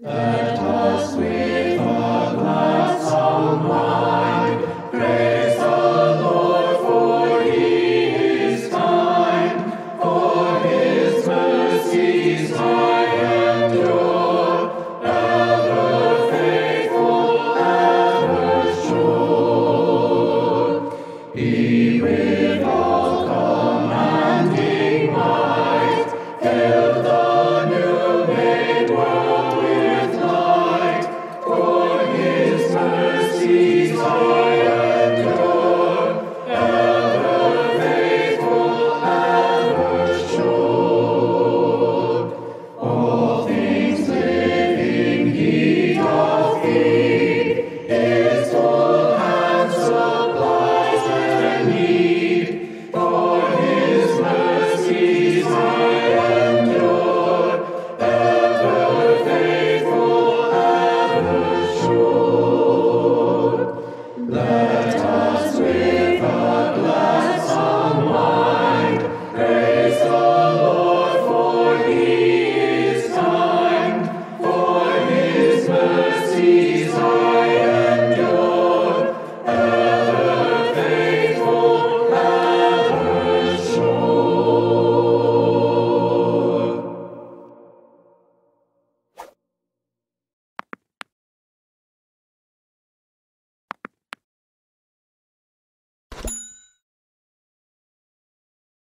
Let us wait.